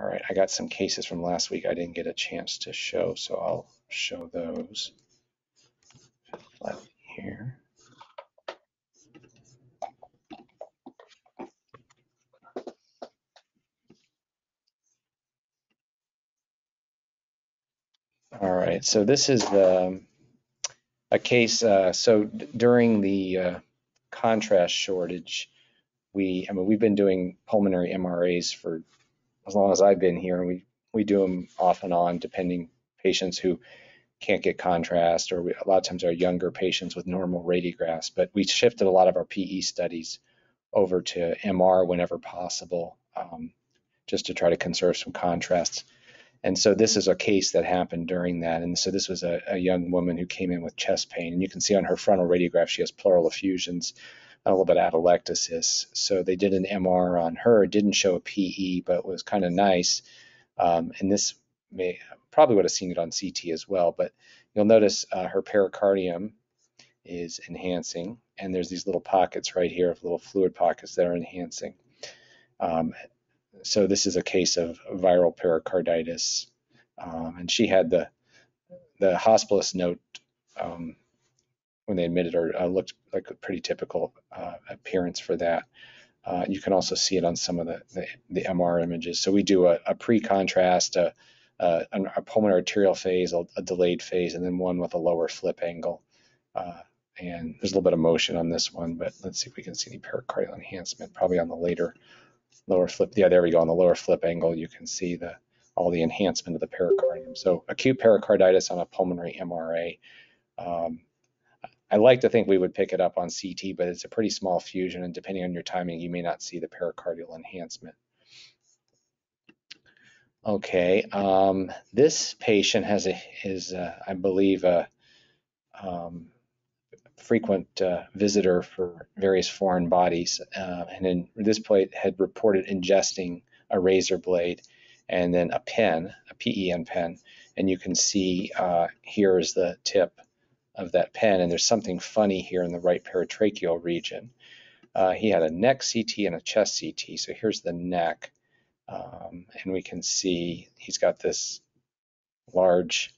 All right, I got some cases from last week I didn't get a chance to show, so I'll show those Flat here. All right, so this is um, a case. Uh, so during the uh, contrast shortage, we, I mean, we've been doing pulmonary MRAs for as long as I've been here, and we we do them off and on, depending patients who can't get contrast, or we, a lot of times are younger patients with normal radiographs. But we shifted a lot of our PE studies over to MR whenever possible, um, just to try to conserve some contrast. And so this is a case that happened during that. And so this was a, a young woman who came in with chest pain. And you can see on her frontal radiograph, she has pleural effusions, a little bit of atelectasis. So they did an MR on her. It didn't show a PE, but was kind of nice. Um, and this may probably would have seen it on CT as well. But you'll notice uh, her pericardium is enhancing. And there's these little pockets right here of little fluid pockets that are enhancing. Um, so this is a case of viral pericarditis, um, and she had the the hospitalist note um, when they admitted her uh, looked like a pretty typical uh, appearance for that. Uh, you can also see it on some of the the, the MR images. So we do a, a pre-contrast, a, a, a, pulmonary arterial phase, a, a, delayed phase, and then one with a lower flip angle. Uh, and there's a little bit of motion on this one, but let's see if we can see any pericardial enhancement, probably on the later lower flip. Yeah, there we go. On the lower flip angle, you can see the all the enhancement of the pericardium. So acute pericarditis on a pulmonary MRA. Um, I like to think we would pick it up on CT, but it's a pretty small fusion, and depending on your timing, you may not see the pericardial enhancement. Okay, um, this patient has a is uh, I believe a um, frequent uh, visitor for various foreign bodies, uh, and then this plate had reported ingesting a razor blade and then a pen, a PEN pen, and you can see uh, here is the tip of that pen, and there's something funny here in the right paratracheal region. Uh, he had a neck CT and a chest CT, so here's the neck, um, and we can see he's got this large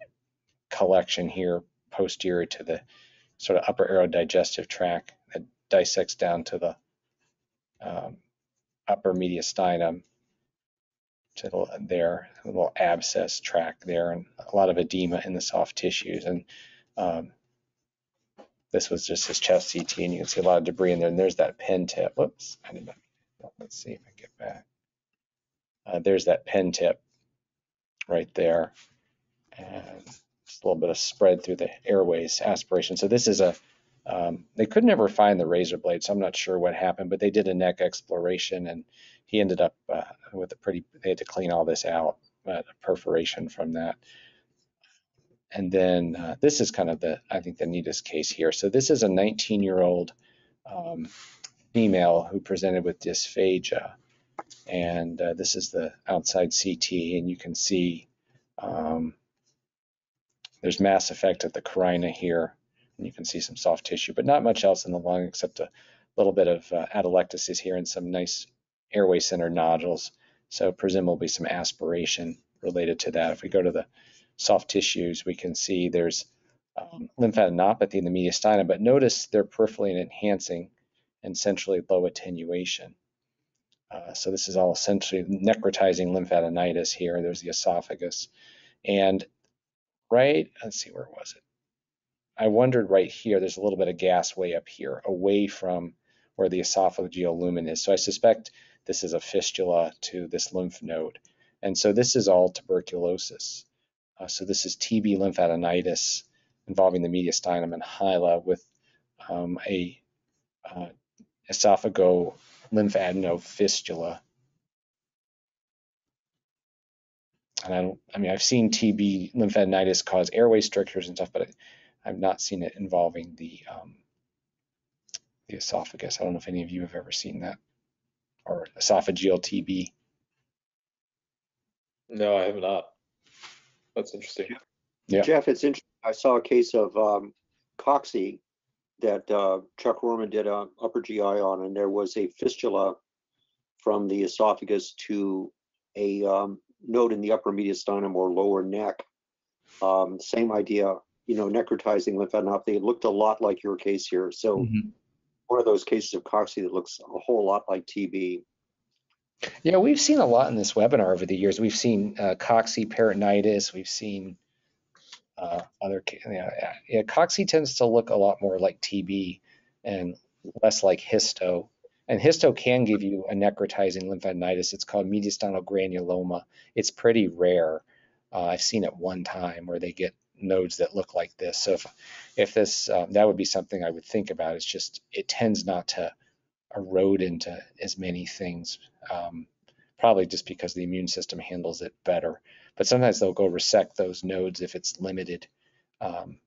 collection here posterior to the sort of upper aerodigestive tract that dissects down to the um, upper mediastinum to the, there, a little abscess tract there, and a lot of edema in the soft tissues. And um, this was just his chest CT, and you can see a lot of debris in there. And there's that pen tip. Whoops, I didn't. Let's see if I get back. Uh, there's that pen tip right there, and just a little bit of spread through the airways aspiration. So this is a, um, they could never find the razor blade, so I'm not sure what happened, but they did a neck exploration and he ended up uh, with a pretty, they had to clean all this out, but a perforation from that. And then uh, this is kind of the, I think the neatest case here. So this is a 19 year old um, female who presented with dysphagia. And uh, this is the outside CT and you can see um, there's mass effect at the carina here, and you can see some soft tissue, but not much else in the lung except a little bit of uh, atelectasis here and some nice airway center nodules. So presumably some aspiration related to that. If we go to the soft tissues, we can see there's um, lymphadenopathy in the mediastinum, but notice they're peripherally enhancing and centrally low attenuation. Uh, so this is all essentially necrotizing lymphadenitis here. There's the esophagus. And right, let's see, where was it? I wondered right here, there's a little bit of gas way up here, away from where the esophageal lumen is. So I suspect this is a fistula to this lymph node. And so this is all tuberculosis. Uh, so this is TB lymphadenitis involving the mediastinum and hila with um, a uh, esophago lymphadenofistula and I don't, I mean, I've seen TB lymphadenitis cause airway strictures and stuff, but I, have not seen it involving the um, the esophagus. I don't know if any of you have ever seen that or esophageal TB. No, I have not. That's interesting. Yeah. Jeff, it's interesting. I saw a case of um, cocci that uh, Chuck Rohrman did an upper GI on, and there was a fistula from the esophagus to a um, node in the upper mediastinum or lower neck. Um, same idea, you know, necrotizing lymphadenopathy. It looked a lot like your case here. So Mhm. one of those cases of cocci that looks a whole lot like TB. Yeah, we've seen a lot in this webinar over the years. We've seen uh, cocci peritonitis. We've seen uh, other, ca- yeah, yeah, cocci tends to look a lot more like TB and less like histo. And histo can give you a necrotizing lymphadenitis. It's called mediastinal granuloma. It's pretty rare. Uh, I've seen it one time where they get nodes that look like this. So if, if this, um, that would be something I would think about. It's just, it tends not to erode into as many things, um, probably just because the immune system handles it better. But sometimes they'll go resect those nodes if it's limited, um,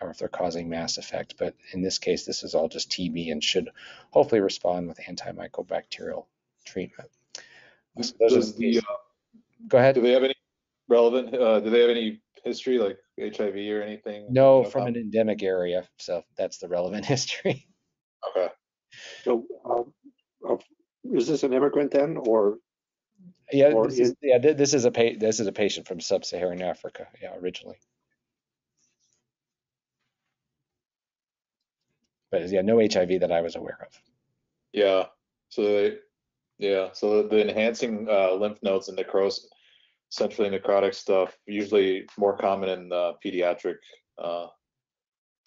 or if they're causing mass effect. But in this case, this is all just TB and should hopefully respond with antimycobacterial treatment. So Does the- uh, Go ahead. do they have any relevant, uh, do they have any history like HIV or anything? No, from an endemic area, so that's the relevant history. Okay, So uh, is this an immigrant then, or Yeah, Or this is, is- yeah, this is a pa- this is a patient from sub-Saharan Africa, yeah, originally. But yeah, no HIV that I was aware of. yeah, so they, yeah, so the enhancing, uh, lymph nodes and necrosis, centrally necrotic stuff, usually more common in, uh, pediatric, uh,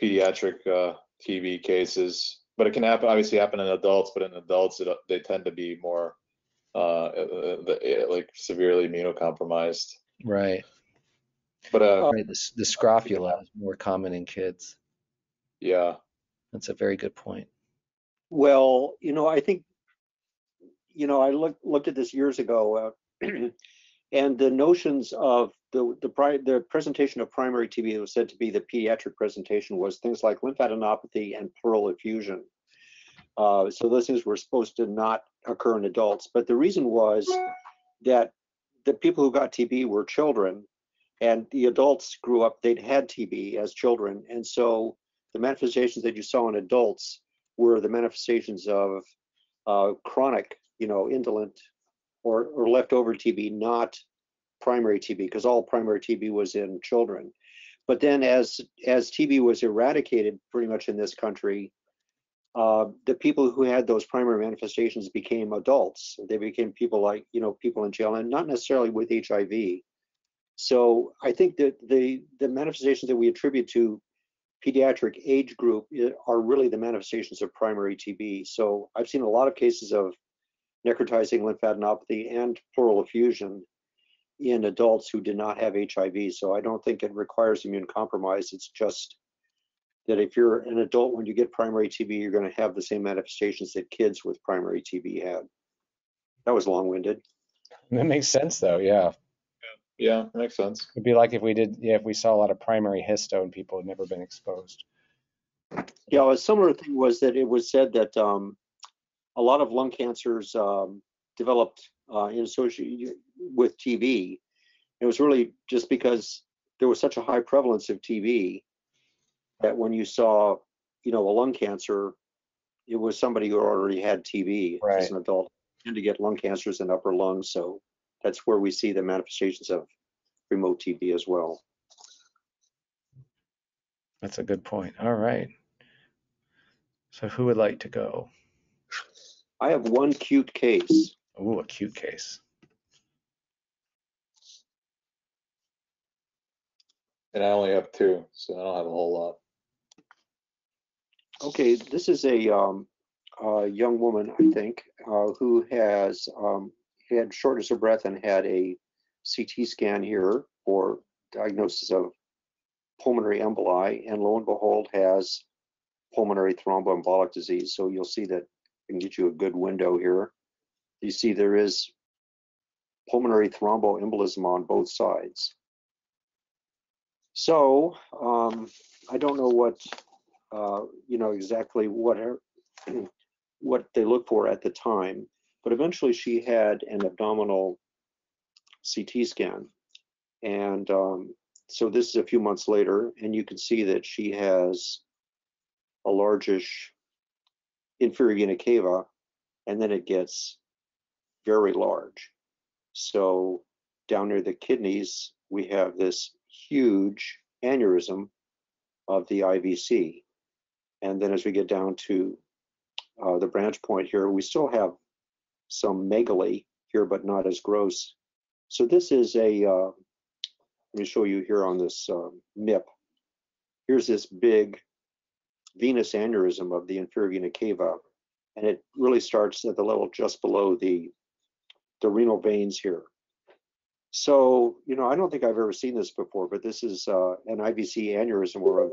pediatric, uh, TB cases. But it can happen, obviously happen in adults, but in adults, it, they tend to be more, uh, uh, the- uh, like severely immunocompromised. Right. But, uh, Right. The, the scrofula is more common in kids. yeah, That's a very good point. Well, you know, I think, you know, I looked looked at this years ago, uh, and the notions of the the the presentation of primary TB that was said to be the pediatric presentation was things like lymphadenopathy and pleural effusion. Uh, so those things were supposed to not occur in adults, but the reason was that the people who got TB were children, and the adults grew up they'd had TB as children, and so the manifestations that you saw in adults were the manifestations of uh, chronic, you know, indolent or, or leftover TB, not primary TB, because all primary TB was in children. But then as as TB was eradicated pretty much in this country, uh, the people who had those primary manifestations became adults. They became people like, you know, people in jail and not necessarily with HIV. So I think that the the manifestations that we attribute to pediatric age group are really the manifestations of primary TB. So I've seen a lot of cases of necrotizing lymphadenopathy and pleural effusion in adults who did not have HIV. So I don't think it requires immune compromise. It's just that if you're an adult when you get primary TB, you're going to have the same manifestations that kids with primary TB had. That was long-winded. That makes sense though, yeah. yeah, makes sense. It'd be like if we did, yeah, if we saw a lot of primary histo and people had never been exposed. Yeah, a similar thing was that it was said that um, a lot of lung cancers um, developed uh, in association with TB. It was really just because there was such a high prevalence of TB that when you saw, you know, a lung cancer, it was somebody who already had TB Right. as an adult. And to get lung cancers in upper lungs, so that's where we see the manifestations of remote TB as well. That's a good point. All right. So who would like to go? I have one cute case. Oh, a cute case. And I only have two, so I don't have a whole lot. Okay, this is a, um, a young woman, I think, uh, who has um, had shortness of breath and had a CT scan here for diagnosis of pulmonary emboli, and lo and behold, has pulmonary thromboembolic disease. So you'll see that I can get you a good window here. You see there is pulmonary thromboembolism on both sides. So um, I don't know what uh, you know exactly what her, what they look for at the time, but eventually she had an abdominal CT scan, and um, so this is a few months later, and you can see that she has a largish inferior vena cava, and then it gets very large. So down near the kidneys, we have this huge aneurysm of the IVC. And then as we get down to uh, the branch point here, we still have some megaly here, but not as gross. So this is a, uh, let me show you here on this um, MIP. Here's this big venous aneurysm of the inferior vena cava, and it really starts at the level just below the, the renal veins here. So, you know, I don't think I've ever seen this before, but this is uh, an IVC aneurysm or a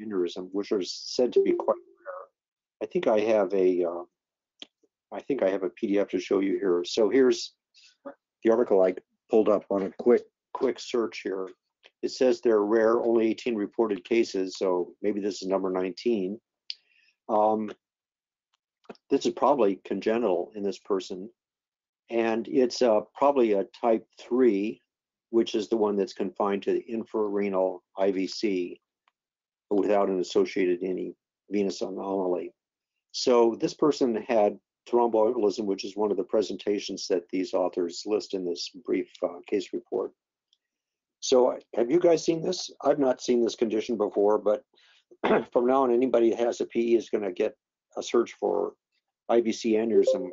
aneurysm, which are said to be quite rare. I think I have a, uh, I think I have a PDF to show you here. So here's the article I pulled up on a quick, quick search here. It says they're rare, only 18 reported cases, so maybe this is number 19. Um, this is probably congenital in this person, and it's uh, probably a type 3, which is the one that's confined to the infrarenal IVC without an associated any venous anomaly. So this person had thromboembolism, which is one of the presentations that these authors list in this brief uh, case report. So have you guys seen this? I've not seen this condition before, but from now on, anybody that has a PE is going to get a search for IVC aneurysm, at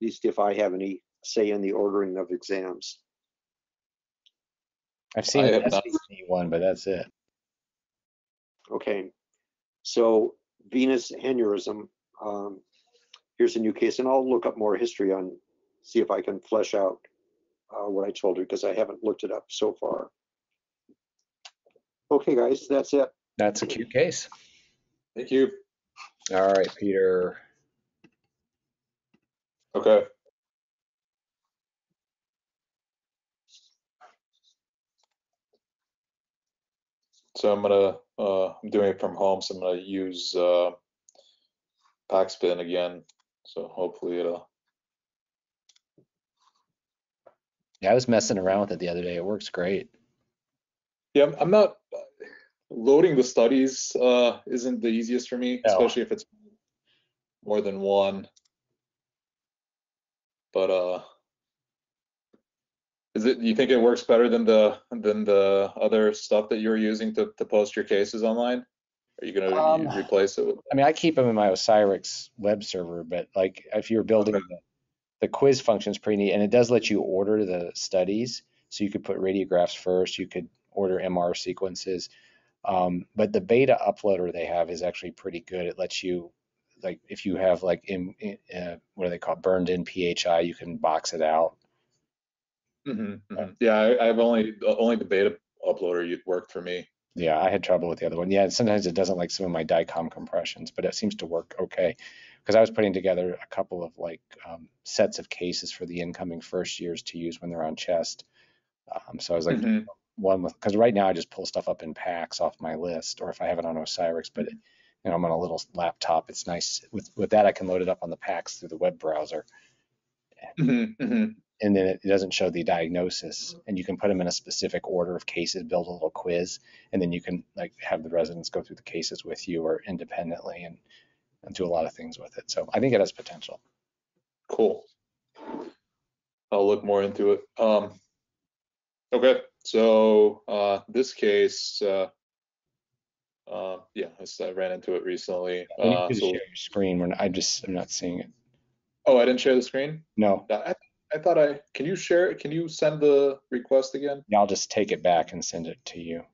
least if I have any say in the ordering of exams. I've seen I an have not- one, but that's it. Okay, so venous aneurysm. Um, here's a new case, and I'll look up more history on, see if I can flesh out uh, what I told you because I haven't looked it up so far. Okay, guys, that's it. That's a cute case. Thank you. All right, Peter. Okay. So I'm gonna, uh, I'm doing it from home, so I'm gonna use, uh, PACSbin again. So hopefully it'll, Yeah, I was messing around with it the other day. It works great. Yeah, I'm- not, loading the studies, uh, isn't the easiest for me, No. especially if it's more than one. But, uh, is it, you think it works better than the, than the other stuff that you're using to, to post your cases online? Are you gonna Um, replace it with? I mean, I keep them in my Osirix web server, but like if you're building Okay. the, the quiz function's pretty neat and it does let you order the studies. So you could put radiographs first, you could order MR sequences. Um, but the beta uploader they have is actually pretty good. It lets you, like, if you have like in, in uh, what do they call burned in PHI, you can box it out. Mhm, mhm. Yeah, I, I've only, only the beta uploader you'd worked for me. Yeah, I had trouble with the other one. Yeah, sometimes it doesn't like some of my DICOM compressions, but it seems to work okay. Because I was putting together a couple of like um, sets of cases for the incoming first years to use when they're on chest. Um, so I was like Mhm. One with because right now I just pull stuff up in PACS off my list, or if I have it on Osirix, but it, you know I'm on a little laptop. It's nice with with that I can load it up on the PACS through the web browser, Mhm, mhm. and then it doesn't show the diagnosis, and you can put them in a specific order of cases, build a little quiz, and then you can like have the residents go through the cases with you or independently, and, and do a lot of things with it. So I think it has potential. Cool. I'll look more into it. Um, okay, so, uh, this case, uh, uh, yeah, I s- I ran into it recently. You Uh, can so, share your screen when I just I'm not seeing it. oh, I didn't share the screen? No, I, I thought I, can you share, it? can you send the request again? yeah, I'll just take it back and send it to you.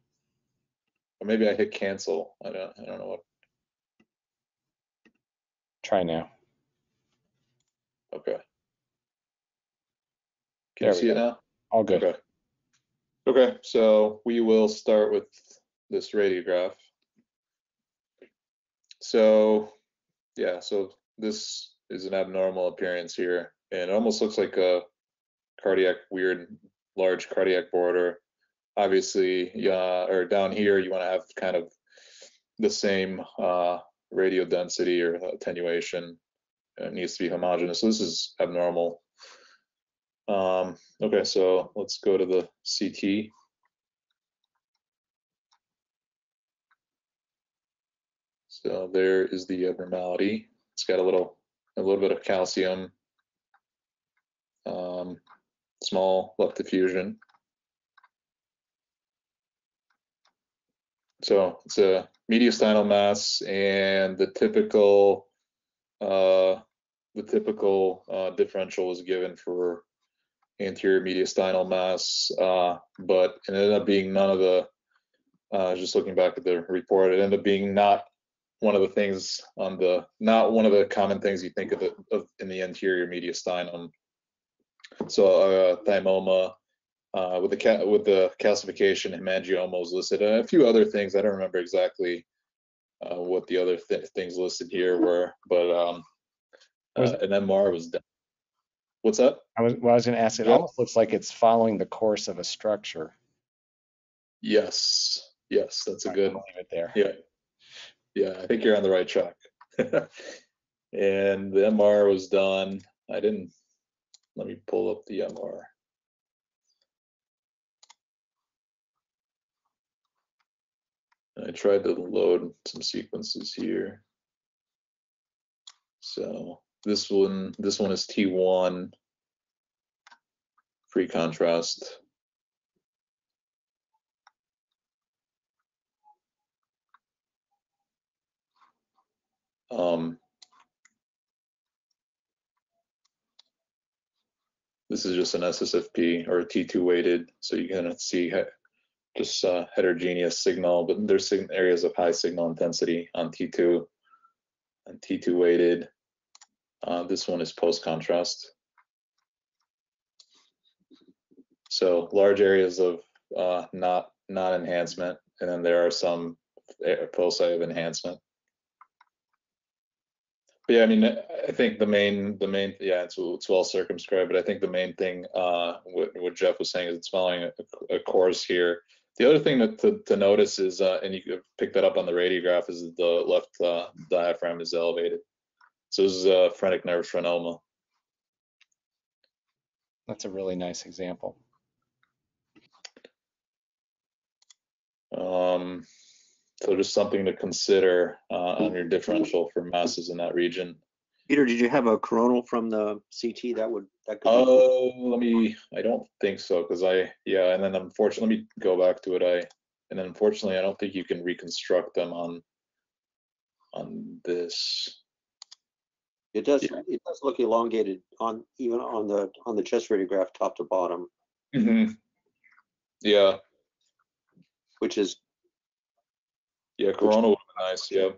Or maybe I hit cancel. I don't, I don't know what, Try now. okay. Can There you we see it go. now? All good. Okay. Okay, so we will start with this radiograph. So, yeah, so this is an abnormal appearance here, and it almost looks like a cardiac, weird, large cardiac border. Obviously, yeah, or down here, you want to have kind of the same uh, radio density or attenuation. It needs to be homogeneous. So this is abnormal. Um, okay, so let's go to the CT. So there is the abnormality. It's got a little, a little bit of calcium, um, small left diffusion. So it's a mediastinal mass and the typical, uh, the typical uh, differential is given for anterior mediastinal mass, uh, but it ended up being none of the, uh, just looking back at the report, it ended up being not one of the things on the, not one of the common things you think of, it, of in the anterior mediastinum. So uh, thymoma, uh, with the with the calcification, hemangioma was listed, and a few other things. I don't remember exactly uh, what the other th- things listed here were, but um, uh, an MR was done. What's that? I was, well, I was gonna ask, it Yeah. almost looks like it's following the course of a structure. Yes, yes, that's a good. Leave it there. Yeah, yeah, I think you're on the right track. and the MR was done. I didn't. Let me pull up the MR. I tried to load some sequences here. So this one, this one is T1 free contrast. Um, this is just an SSFP or a T2 weighted, so you can see just uh, heterogeneous signal, but there's areas of high signal intensity on T2 and T2 weighted. Uh, this one is post contrast. So large areas of uh, not not enhancement, and then there are some foci of enhancement. But yeah, I mean, I I think the main, the main, yeah, it's, it's well circumscribed, but I think the main thing, uh, what, what Jeff was saying is it's following a, a course here. The other thing that to, to notice is, uh, and you could pick that up on the radiograph, is the left uh, diaphragm is elevated. So this is a phrenic nerve frenoma. That's a really nice example. Um, so just something to consider uh, on your differential for masses in that region. Peter, did you have a coronal from the CT that would, that could? be- Oh, let me, I don't think so, because I, yeah, and then unfortunately, let me go back to it, I, and then unfortunately, I don't think you can reconstruct them on, on this. It does, yeah. it does look elongated on, even on the, on the chest radiograph, top to bottom, Yeah, which is yeah, Coronal would be nice, yeah.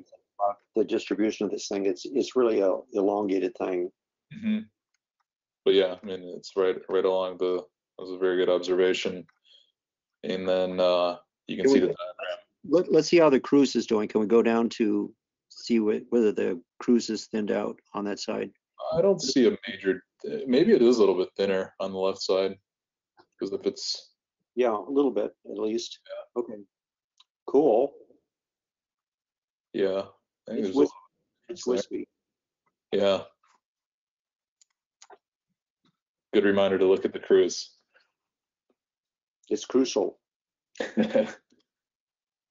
the distribution of this thing. It's, it's really a elongated thing. Mhm. But yeah, I mean, it's right, right along the, that was a very good observation. And then, uh, you can Can see the diaphragm. Let, let's see how the crus is doing. Can we go down to see wh- whether the crus is thinned out on that side? I don't see a major, maybe it is a little bit thinner on the left side. Because if it's, Yeah, a little bit, at least. Yeah. Okay. Cool. yeah. I think It's there's a wis- little- It's wispy. Yeah. Good reminder to look at the crus. It's crucial.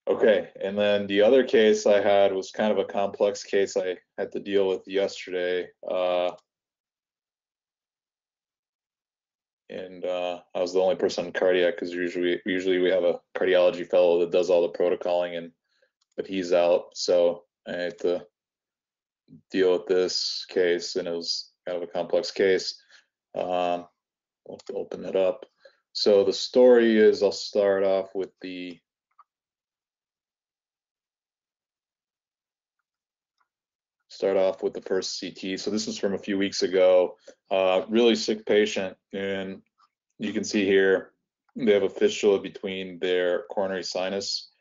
Okay, and then the other case I had was kind of a complex case I had to deal with yesterday. Uh, and uh, I was the only person in cardiac because usually usually we have a cardiology fellow that does all the protocoling and but he's out, so I had to deal with this case and it was kind of a complex case. Um, I'll open it up. So the story is I'll start off with the start off with the first CT. So this is from a few weeks ago. Uh, really sick patient, and you can see here they have a fistula between their coronary sinus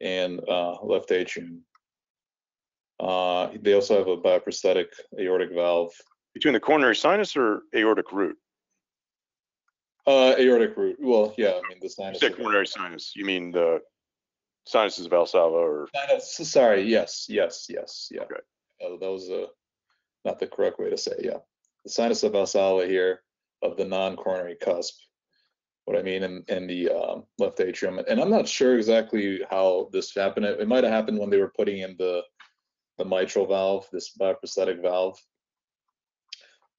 and uh, left atrium. Uh, they also have a bioprosthetic aortic valve, Between the coronary sinus or aortic root? uh, aortic root. Well, yeah, I mean the You sinus. said coronary sinus, you mean the sinuses of Valsalva or, Sinus- Sorry, yes, yes, yes, yeah. Okay. Uh, that was uh, not the correct way to say, it, yeah. The sinus of Valsalva here of the non-coronary cusp. What I mean in, in the um, left atrium, and I'm not sure exactly how this happened. It, it might have happened when they were putting in the the mitral valve, this bioprosthetic valve.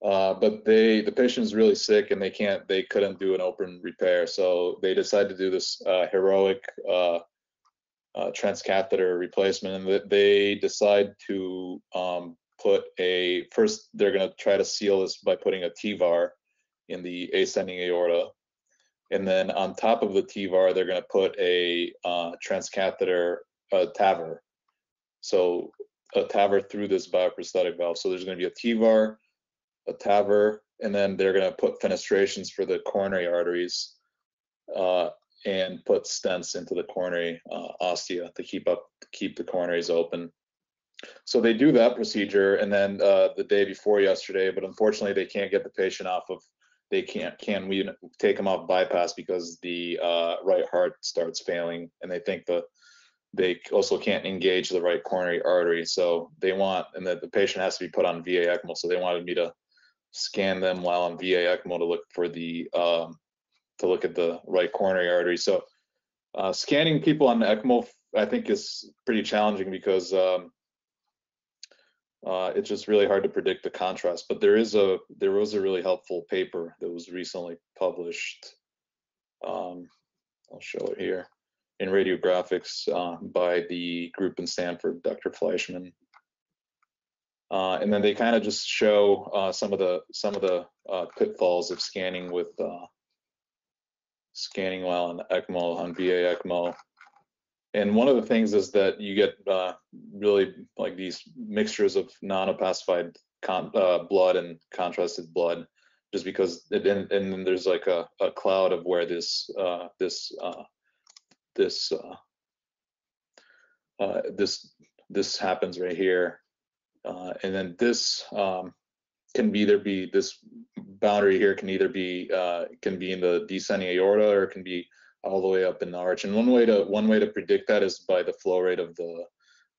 Uh, but they, the patient is really sick and they can't, they couldn't do an open repair, so they decided to do this uh, heroic uh, uh, transcatheter replacement, and they decide to um, put a first. They're going to try to seal this by putting a TEVAR in the ascending aorta, and then on top of the TEVAR, they're going to put a uh, transcatheter uh, TAVR. So a TAVR through this bioprosthetic valve. So there's going to be a TEVAR, a TAVR, and then they're going to put fenestrations for the coronary arteries uh, and put stents into the coronary uh, ostia to keep up keep the coronaries open. So they do that procedure, and then uh, the day before yesterday, but unfortunately they can't get the patient off of. They can't. Can we take them off bypass because the uh, right heart starts failing, and they think the they also can't engage the right coronary artery. So they want, and that the patient has to be put on VA ECMO. So they wanted me to scan them while on VA ECMO to look for the um, to look at the right coronary artery. So uh, scanning people on ECMO, I think, is pretty challenging because um, uh, it's just really hard to predict the contrast. But there is a there was a really helpful paper that was recently published. Um, I'll show it here in radiographics uh, by the group in Stanford, Dr. Fleischmann. Uh, and then they kind of just show uh, some of the some of the uh, pitfalls of scanning with uh, scanning while on ECMO on VA ECMO. And one of the things is that you get uh, really like these mixtures of non-opacified uh, blood and contrasted blood, just because it, and, and then there's like a, a cloud of where this this this this this happens right here uh, and then this um, can either be this boundary here can either be uh, can be in the descending aorta or can be all the way up in the arch. And one way to one way to predict that is by the flow rate of the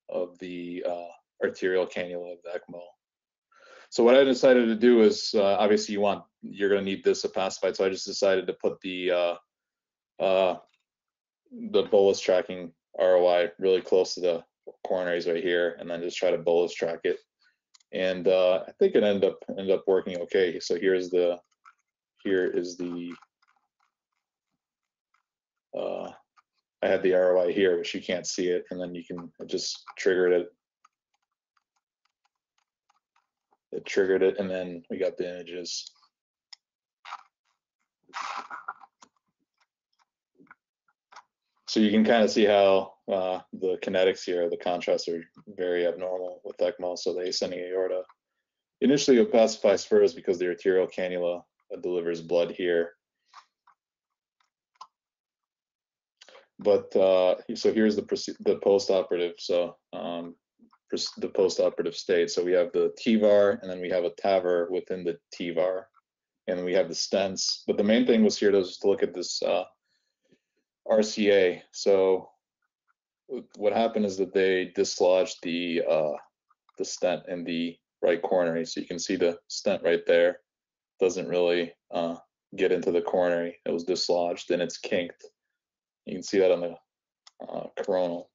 of the uh, arterial cannula of the ECMO. So what I decided to do is uh, obviously you want you're going to need this opacified. So I just decided to put the uh, uh, the bolus tracking ROI really close to the coronaries right here, and then just try to bolus track it. And uh, I think it ended up ended up working okay. So here's the here is the uh, I had the ROI here, but you can't see it, and then you can just triggered it. It triggered it, and then we got the images. So you can kind of see how uh, the kinetics here, the contrasts are very abnormal with ECMO. So the ascending aorta initially opacifies first because the arterial cannula delivers blood here. But uh, so here's the the post-operative. So um, the post-operative state. So we have the TEVAR, and then we have a TAVR within the TEVAR, and we have the stents. But the main thing was here to, to look at this uh, RCA. So what happened is that they dislodged the uh, the stent in the right coronary. So you can see the stent right there doesn't really uh, get into the coronary. It was dislodged and it's kinked. You can see that on the uh, coronal.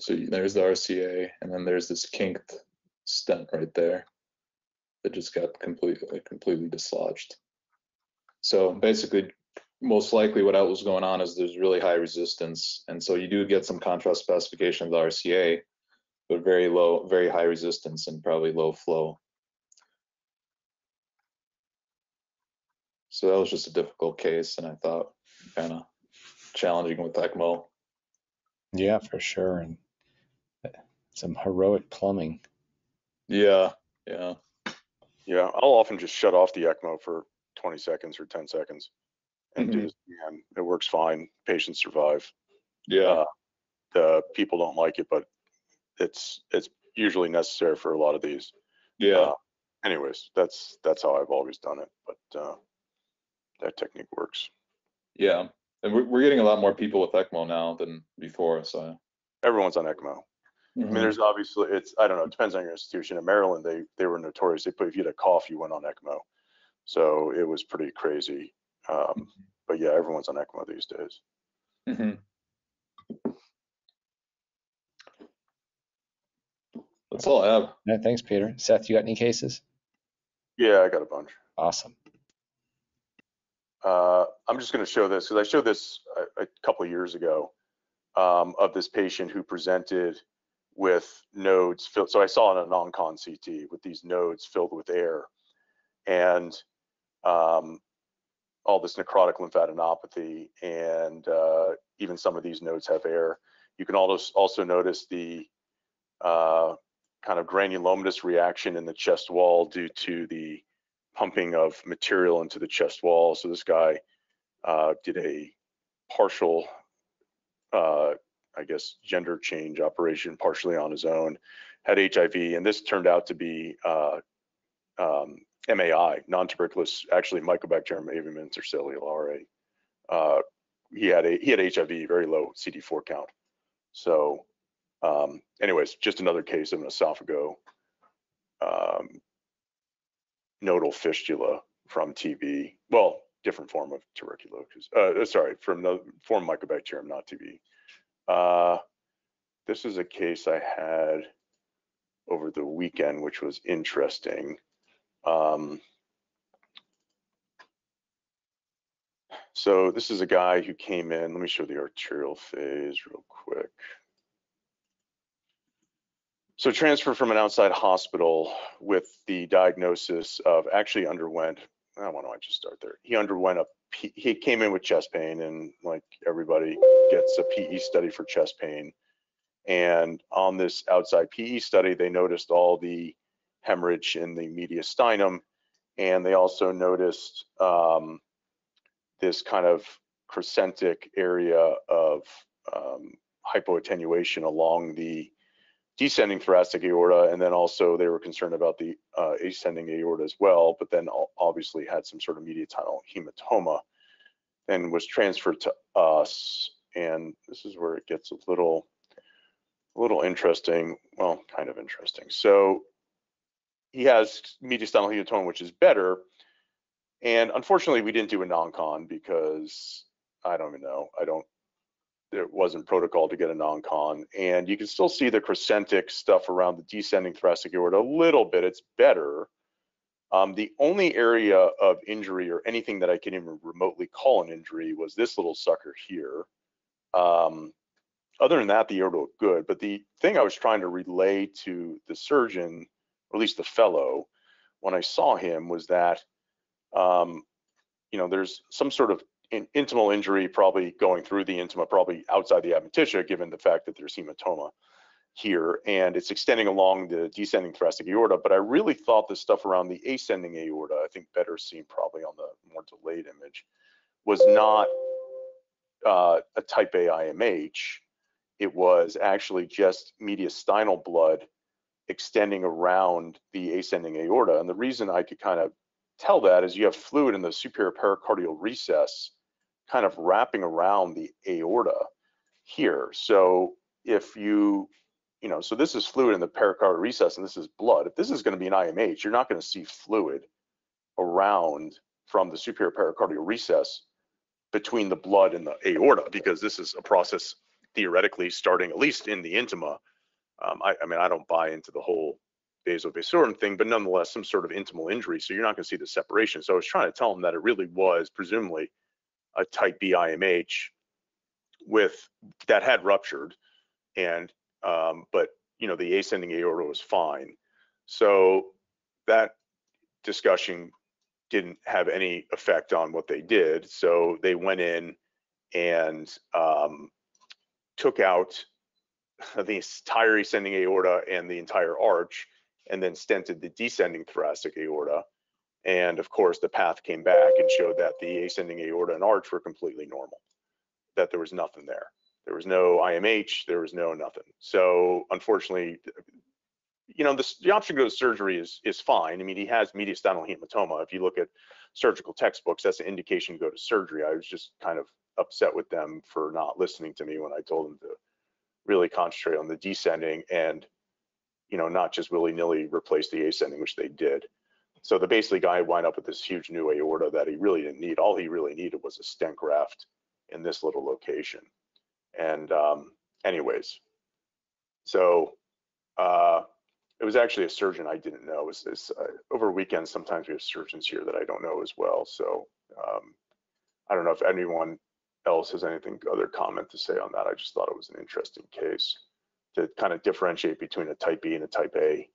So there's the RCA, and then there's this kinked stent right there that just got completely completely dislodged. So basically, most likely what was going on is there's really high resistance, and so you do get some contrast opacification of the RCA, but very low, very high resistance and probably low flow. So that was just a difficult case, and I thought kind of challenging with ECMO. Yeah, for sure, and uh, some heroic plumbing. Yeah, yeah. Yeah, I'll often just shut off the ECMO for 20 seconds or 10 seconds and do Mhm. this again. It works fine. Patients survive. Yeah, Uh, The people don't like it, but it's it's usually necessary for a lot of these. yeah, Uh, anyways, that's that's how I've always done it, but uh, that technique works. yeah. And we're, we're getting a lot more people with ECMO now than before, so. Everyone's on ECMO. I mean, there's obviously it's I don't know. It depends on your institution. In Maryland, they they were notorious. They put if you had a cough, you went on ECMO. So it was pretty crazy. Um, but yeah, everyone's on ECMO these days. Mm-hmm. That's all I have. Yeah, thanks, Peter. Seth, you got any cases? Yeah, I got a bunch. Awesome. Uh, I'm just going to show this because I showed this a, a couple of years ago um, of this patient who presented with nodes filled. So I saw in a non-con CT with these nodes filled with air and um, all this necrotic lymphadenopathy and uh, even some of these nodes have air. You can also also notice the uh, kind of granulomatous reaction in the chest wall due to the pumping of material into the chest wall. So this guy uh, did a partial, uh, I guess, gender change operation partially on his own, had HIV, and this turned out to be uh, um, MAI, non-tuberculous, actually Mycobacterium avium intracellulare. Uh, he had a, he had HIV, very low CD4 count. So, um, anyways, just another case of an esophago um, nodal fistula from TB. Well, different form of tuberculosis. Uh, sorry, from the form Mycobacterium, not TB. Uh, this is a case I had over the weekend, which was interesting. Um, so this is a guy who came in. Let me show the arterial phase real quick. So transfer from an outside hospital with the diagnosis of actually underwent, oh, why don't I just start there? He underwent a, he came in with chest pain and like everybody gets a PE study for chest pain. And on this outside PE study, they noticed all the hemorrhage in the mediastinum. And they also noticed um, this kind of crescentic area of um, hypoattenuation along the descending thoracic aorta, and then also they were concerned about the uh, ascending aorta as well, but then obviously had some sort of mediastinal hematoma and was transferred to us. And this is where it gets a little, a little interesting. Well, kind of interesting. So he has mediastinal hematoma, which is better. And unfortunately, we didn't do a non-con because I don't even know. I don't there wasn't protocol to get a non-con. And you can still see the crescentic stuff around the descending thoracic aorta a little bit. It's better. Um, the only area of injury or anything that I can even remotely call an injury was this little sucker here. Um, other than that, the aorta looked good. But the thing I was trying to relay to the surgeon, or at least the fellow, when I saw him was that, um, you know, there's some sort of in, intimal injury probably going through the intima, probably outside the adventitia, given the fact that there's hematoma here, and it's extending along the descending thoracic aorta. But I really thought the stuff around the ascending aorta, I think better seen probably on the more delayed image, was not uh, a type A IMH. It was actually just mediastinal blood extending around the ascending aorta. And the reason I could kind of tell that is you have fluid in the superior pericardial recess kind of wrapping around the aorta here. So if you, you know, so this is fluid in the pericardial recess and this is blood. If this is going to be an IMH, you're not going to see fluid around from the superior pericardial recess between the blood and the aorta because this is a process theoretically starting at least in the intima. Um, I, I, mean, I don't buy into the whole vasa vasorum thing, but nonetheless, some sort of intimal injury. So you're not going to see the separation. So I was trying to tell him that it really was presumably a type B IMH with that had ruptured and um, but you know the ascending aorta was fine. So that discussion didn't have any effect on what they did. So they went in and um, took out the entire ascending aorta and the entire arch and then stented the descending thoracic aorta and of course, the path came back and showed that the ascending aorta and arch were completely normal, that there was nothing there. There was no IMH, there was no nothing. So unfortunately, you know, the, the option to go to surgery is, is fine. I mean, he has mediastinal hematoma. If you look at surgical textbooks, that's an indication to go to surgery. I was just kind of upset with them for not listening to me when I told them to really concentrate on the descending and, you know, not just willy-nilly replace the ascending, which they did. So the basically guy wind up with this huge new aorta that he really didn't need. All he really needed was a stent graft in this little location. And um, anyways, so uh, it was actually a surgeon I didn't know. It was this, uh, over weekends, sometimes we have surgeons here that I don't know as well. So um, I don't know if anyone else has anything other comment to say on that. I just thought it was an interesting case to kind of differentiate between a type B and a type A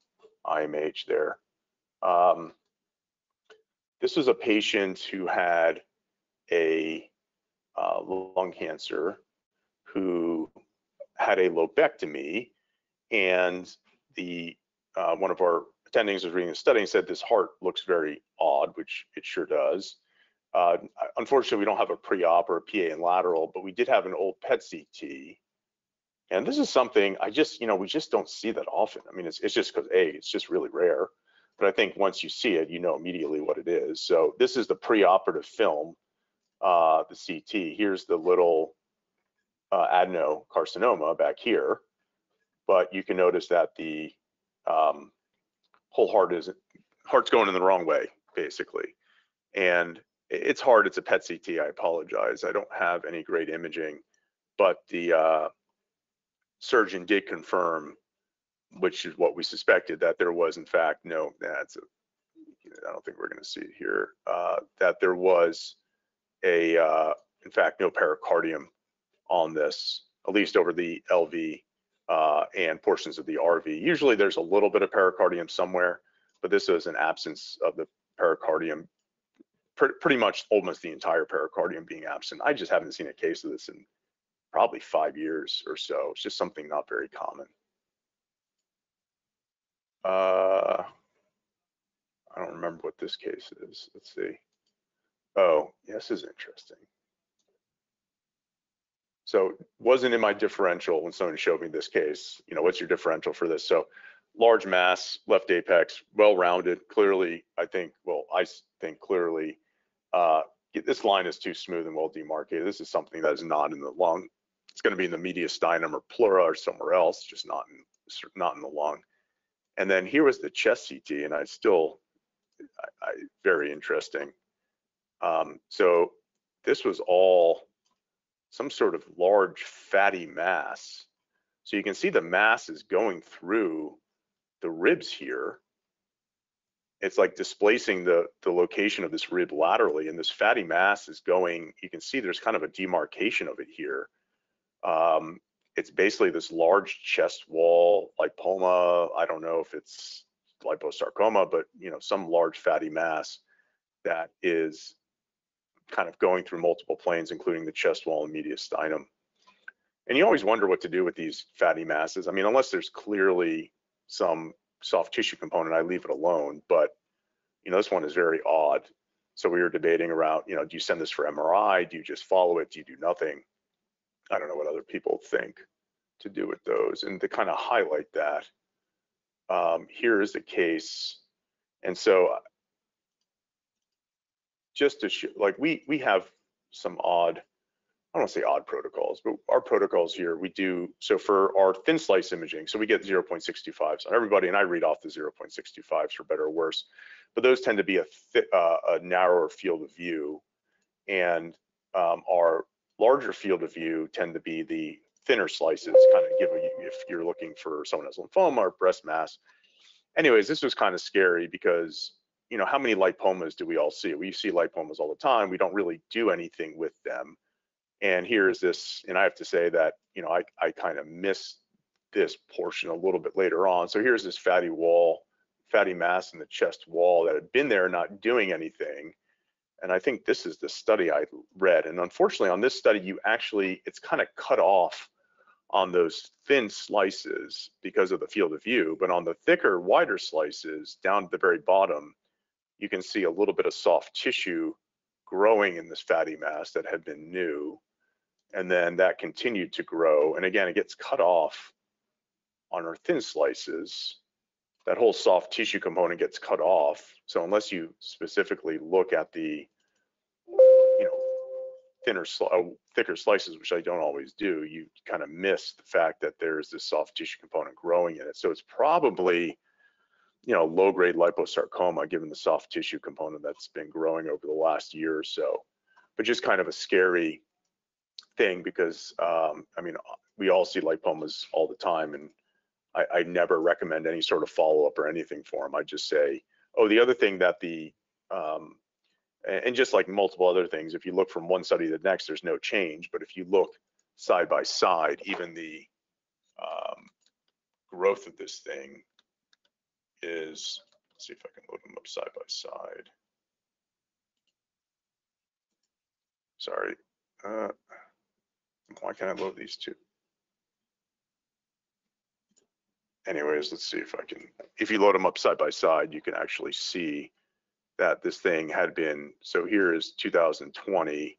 IMH there. Um, this was a patient who had a uh, lung cancer who had a lobectomy and the uh, one of our attendings was reading the study and said this heart looks very odd, which it sure does. Uh, unfortunately, we don't have a pre-op or a PA and lateral, but we did have an old PET CT. And this is something I just, you know, we just don't see that often. I mean, it's, it's just because A, it's just really rare. But I think once you see it, you know immediately what it is. So this is the pre-operative film, uh, the CT. Here's the little uh, adenocarcinoma back here. But you can notice that the um, whole heart is heart's going in the wrong way, basically. And it's hard. It's a PET CT. I apologize. I don't have any great imaging, but the uh, surgeon did confirm, which is what we suspected, that there was in fact no. That's a. I don't think we're going to see it here. Uh, that there was a, uh, in fact, no pericardium on this, at least over the LV uh, and portions of the RV. Usually there's a little bit of pericardium somewhere, but this is an absence of the pericardium, pr pretty much almost the entire pericardium being absent. I just haven't seen a case of this in probably five years or so. It's just something not very common. Uh, I don't remember what this case is. Let's see. Oh, yes, is interesting. So wasn't in my differential when someone showed me this case, you know, what's your differential for this? So large mass, left apex, well-rounded, clearly, I think, well, I think clearly, uh, this line is too smooth and well demarcated. This is something that is not in the lung. It's going to be in the mediastinum or pleura or somewhere else, just not in, not in the lung. And then here was the chest CT, and I still, I, I very interesting. Um, so this was all some sort of large fatty mass. So you can see the mass is going through the ribs here. It's like displacing the, the location of this rib laterally and this fatty mass is going, you can see there's kind of a demarcation of it here. Um, it's basically this large chest wall lipoma. I don't know if it's liposarcoma, but you know, some large fatty mass that is kind of going through multiple planes, including the chest wall and mediastinum. And you always wonder what to do with these fatty masses. I mean, unless there's clearly some soft tissue component, I leave it alone. But you know, this one is very odd. So we were debating around, you know, do you send this for MRI? Do you just follow it? Do you do nothing? I don't know what other people think to do with those. And to kind of highlight that, um, here is the case. And so just to show, like we we have some odd, I don't want to say odd protocols, but our protocols here we do so for our thin slice imaging. So we get 0.65s on everybody, and I read off the 0.65s for better or worse. But those tend to be a, uh, a narrower field of view, and um, our larger field of view tend to be the thinner slices, kind of give you if you're looking for someone has lymphoma or breast mass. Anyways, this was kind of scary because you know, how many lipomas do we all see? We see lipomas all the time. We don't really do anything with them. And here's this, and I have to say that, you know, I, I kind of missed this portion a little bit later on. So here's this fatty wall, fatty mass in the chest wall that had been there not doing anything. And I think this is the study I read. And unfortunately on this study, you actually, it's kind of cut off on those thin slices because of the field of view, but on the thicker, wider slices down at the very bottom, you can see a little bit of soft tissue growing in this fatty mass that had been new. And then that continued to grow. And again, it gets cut off on our thin slices. That whole soft tissue component gets cut off. So unless you specifically look at the, thinner, uh, thicker slices, which I don't always do, you kind of miss the fact that there's this soft tissue component growing in it. So it's probably you know, low grade liposarcoma, given the soft tissue component that's been growing over the last year or so. But just kind of a scary thing because, um, I mean, we all see lipomas all the time. And I, I never recommend any sort of follow-up or anything for them. I just say, oh, the other thing that the, um, and, just like multiple other things, if you look from one study to the next, there's no change. But if you look side by side, even the um, growth of this thing is, let's see if I can load them up side by side. Sorry. Uh, why can't I load these two? Anyways, let's see if I can, if you load them up side by side, you can actually see that this thing had been, so here is 2020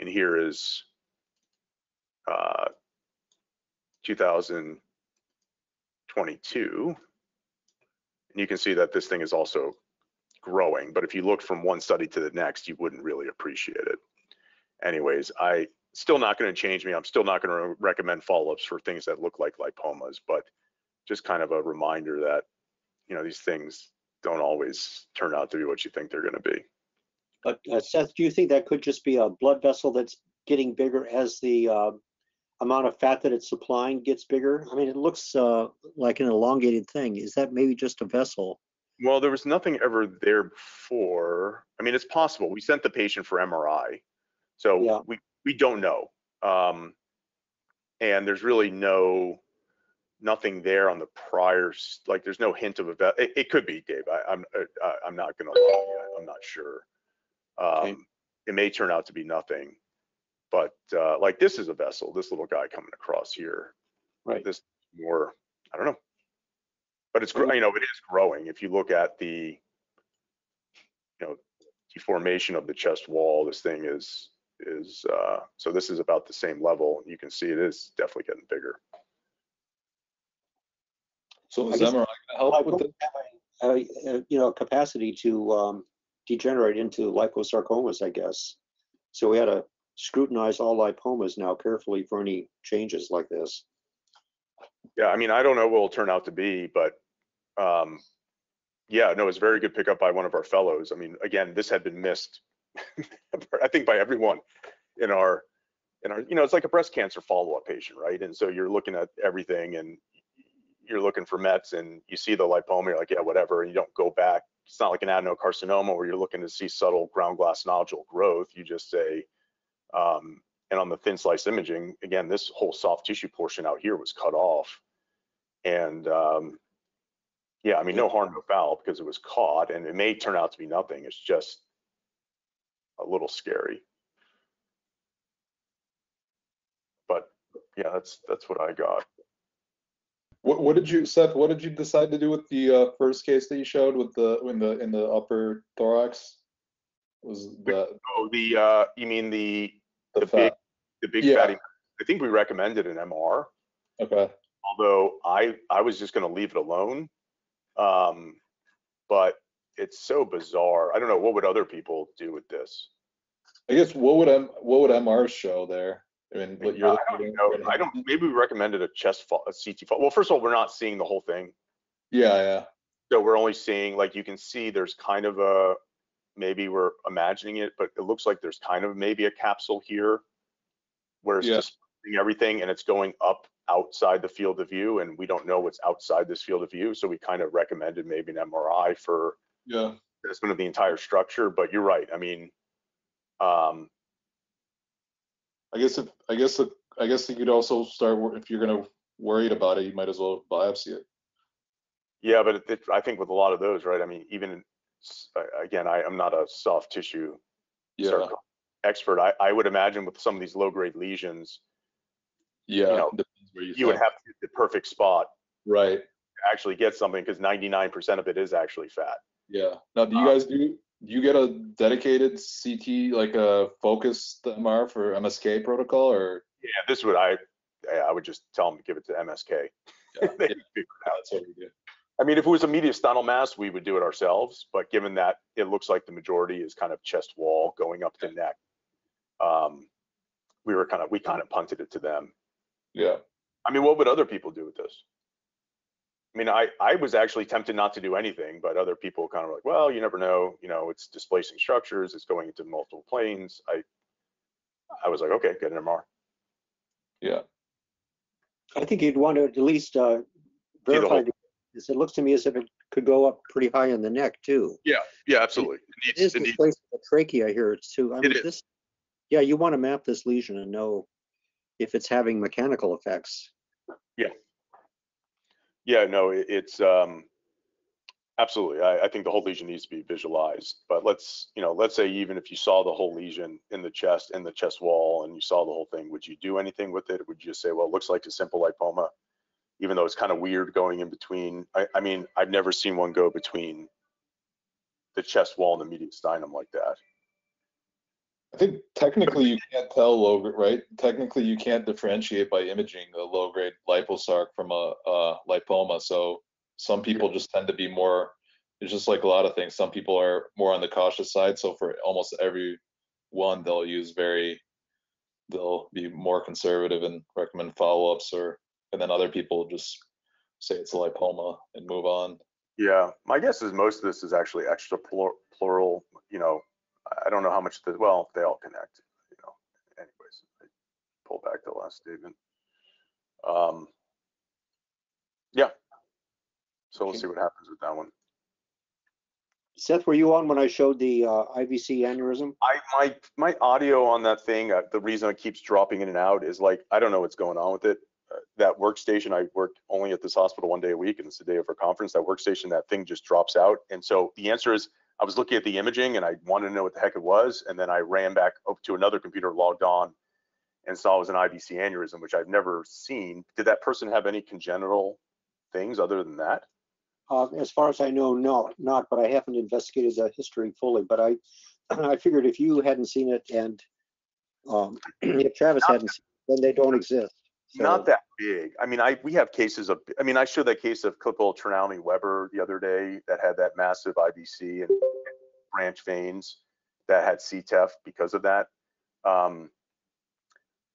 and here is uh, 2022. And you can see that this thing is also growing, but if you look from one study to the next, you wouldn't really appreciate it. Anyways, I still not going to change me. I'm still not going to recommend follow-ups for things that look like lipomas, but just kind of a reminder that, you know, these things don't always turn out to be what you think they're going to be. But uh, Seth, do you think that could just be a blood vessel that's getting bigger as the uh, amount of fat that it's supplying gets bigger? I mean, it looks uh, like an elongated thing. Is that maybe just a vessel? Well, there was nothing ever there before. I mean, it's possible. We sent the patient for MRI, so Yeah. we we don't know. Um, and there's really no nothing there on the prior. Like, there's no hint of a. ve- It, it could be, Dave. I, I'm uh, I- I'm not gonna. lie, I'm not sure. Okay. Um, it may turn out to be nothing, but uh, like this is a vessel. This little guy coming across here. Right. This more. I don't know. But it's, you know, it is growing. If you look at the, you know, deformation of the chest wall, this thing is, is, uh, so this is about the same level. You can see it is definitely getting bigger. So I is guess- MRI gonna help with it? Uh, uh, you know, capacity to um, degenerate into liposarcomas, I guess. So we had to scrutinize all lipomas now carefully for any changes like this. Yeah, I mean, I don't know what it'll turn out to be, but, um, yeah, no, it's a very good pickup by one of our fellows. I mean, again, this had been missed, I think by everyone in our, in our, you know, it's like a breast cancer follow-up patient, right? And so you're looking at everything and you're looking for Mets and you see the lipoma, you're like, yeah, whatever, and you don't go back. It's not like an adenocarcinoma where you're looking to see subtle ground glass nodule growth. You just say, um, and on the thin slice imaging, again, this whole soft tissue portion out here was cut off. And um, yeah, I mean, no harm, no foul because it was caught and it may turn out to be nothing. It's just a little scary. But yeah, that's that's what I got. What, what did you, Seth, what did you decide to do with the uh, first case that you showed with the, in the, in the upper thorax? Was that Oh, the uh, you mean the the the big the big Yeah. fatty? I think we recommended an MR. Okay, although I I was just going to leave it alone. Um, but it's so bizarre. I don't know what would other people do with this. I guess what would M, what would MRs show there? I mean, what you're. I don't know. I don't. Maybe we recommended a chest fall, a CT fall. Well, first of all, we're not seeing the whole thing, Yeah, yeah, so we're only seeing like you can see there's kind of a maybe we're imagining it, but it looks like there's kind of maybe a capsule here where it's Yeah. just everything and it's going up outside the field of view, and we don't know what's outside this field of view, so we kind of recommended maybe an MRI for yeah. assessment of the entire structure, but you're right. I mean, um, I guess if, I guess, if- I guess you could also start, if you're gonna worried about it, you might as well biopsy it. yeah, but it, it, I think with a lot of those, right? I mean, even again, I, I'm not a soft tissue Yeah, expert. I, I would imagine with some of these low grade lesions, yeah. know, depends where you you would have to hit the perfect spot Right, to actually get something because 99% of it is actually fat. yeah. Now, do you Uh, guys do, do you get a dedicated CT, like a focused MR for MSK protocol or? Yeah, this would I, I would just tell them to give it to MSK. Yeah, They yeah, figure it out. That's what we do. I mean, if it was a mediastinal mass, we would do it ourselves, but given that it looks like the majority is kind of chest wall going up to neck, um, we were kind of, we kind of punted it to them. Yeah, I mean, what would other people do with this? I mean, I, I was actually tempted not to do anything, but other people kind of like, well, you never know, you know, it's displacing structures, it's going into multiple planes. I, I was like, okay, get an MR. yeah, I think you'd want to at least uh, the whole- verified this. It looks to me as if it could go up pretty high in the neck too. Yeah, yeah, absolutely. It It needs, is it needs, displacing the trachea here it's too. I mean, is. this, yeah, you want to map this lesion and know if it's having mechanical effects. yeah, no, it- it's, um, absolutely. I, I think the whole lesion needs to be visualized, but let's, you know, let's say even if you saw the whole lesion in the chest, in the chest wall, and you saw the whole thing, would you do anything with it? Would you just say, well, it looks like a simple lipoma? Even though it's kind of weird going in between, I, I mean, I've never seen one go between the chest wall and the mediastinum like that. I think technically you can't tell low, right? Technically you can't differentiate by imaging a low grade liposarc from a, a lipoma. So some people just tend to be more, it's just like a lot of things. Some people are more on the cautious side. So for almost every one, they'll use very, they'll be more conservative and recommend follow-ups or, and then other people just say it's a lipoma and move on. Yeah, my guess is most of this is actually extra plur- pleural, you know, I- don't know how much, the well, they all connect, you know, anyways. I Pull back the last statement. Um, Yeah. So we'll see what happens with that one. Seth, were you on when I showed the uh, IVC aneurysm? I, my, my audio on that thing, uh, the reason it keeps dropping in and out is like, I don't know what's going on with it. That workstation, I worked only at this hospital one day a week and it's the day of our conference, that workstation, that thing just drops out. And so the answer is, I was looking at the imaging and I wanted to know what the heck it was. And then I ran back up to another computer, logged on and saw it was an IVC aneurysm, which I've never seen. Did that person have any congenital things other than that? Uh, as far as I know, no, not, but I haven't investigated the history fully, but I, I figured if you hadn't seen it and um, if Travis hadn't, seen it, then they don't exist. Not that big. I mean, I, we have cases of, I mean, I showed that case of Klippel Trenaunay Weber the other day that had that massive IVC and branch veins that had CTEPH because of that. Um,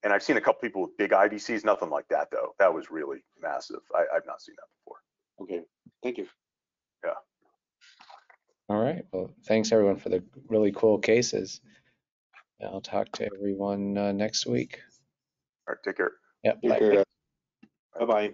and I've seen a couple people with big IVCs, nothing like that though. That was really massive. I, I've not seen that before. Okay, thank you. Yeah. All right. Well, thanks everyone for the really cool cases. I'll talk to everyone uh, next week. All right, take care. Yep. Take bye. care. Bye-bye.